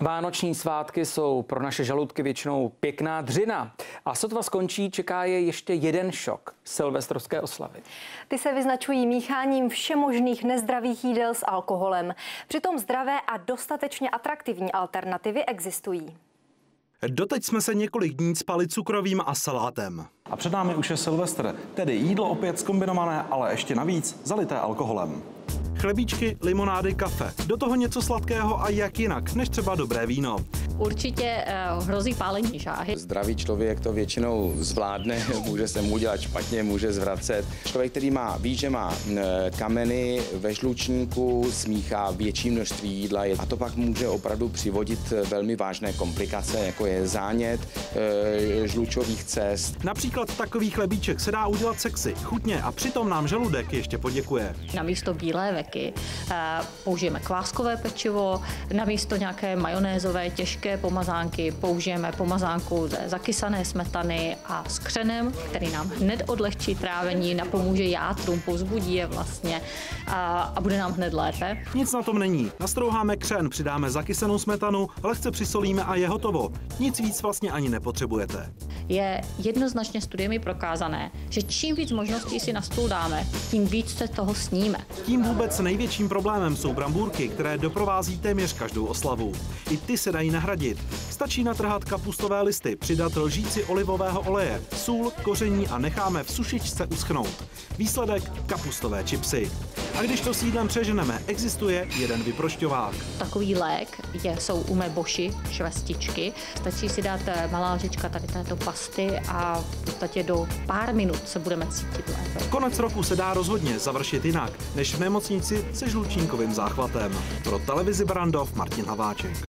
Vánoční svátky jsou pro naše žaludky většinou pěkná dřina. A sotva skončí, čeká je ještě jeden šok silvestrovské oslavy. Ty se vyznačují mícháním všemožných nezdravých jídel s alkoholem. Přitom zdravé a dostatečně atraktivní alternativy existují. Doteď jsme se několik dní spali cukrovým a salátem. A před námi už je Silvestr, tedy jídlo opět zkombinované, ale ještě navíc zalité alkoholem. Chlebíčky, limonády, kafe. Do toho něco sladkého a jak jinak, než třeba dobré víno. Určitě uh, hrozí pálení žáhy. Zdravý člověk to většinou zvládne, může se mu dělat špatně, může zvracet. Člověk, který má, ví, že má kameny ve žlučníku, smíchá větší množství jídla a to pak může opravdu přivodit velmi vážné komplikace, jako je zánět žlučových cest. Například takový chlebíček se dá udělat sexy, chutně a přitom nám žaludek ještě poděkuje. Na místo bílé veky e, použijeme kváskové pečivo, na místo nějaké majonézové těžké pomazánky použijeme pomazánku ze zakysané smetany a s křenem, který nám hned odlehčí trávení, napomůže játrům, pozbudí je vlastně a, a bude nám hned lépe. Nic na tom není. Nastrouháme křen, přidáme zakysanou smetanu, lehce přisolíme a je hotovo. Nic víc vlastně ani nepotřebujete. Je jednoznačně studiemi prokázané, že čím víc možností si na stůl dáme, tím víc se toho sníme. Tím vůbec největším problémem jsou brambůrky, které doprovází téměř každou oslavu. I ty se dají nahradit. Stačí natrhat kapustové listy, přidat lžíci olivového oleje, sůl, koření a necháme v sušičce uschnout. Výsledek kapustové čipsy. A když to s jídlem přeženeme, existuje jeden vyprošťovák. Takový lék je, jsou u mé boši, švestičky. Stačí si dát eh, malá lžička tady této pasty a v podstatě do pár minut se budeme cítit lépe. Konec roku se dá rozhodně završit jinak, než v nemocnici se žlučníkovým záchvatem. Pro televizi Brandov Martin Haváček.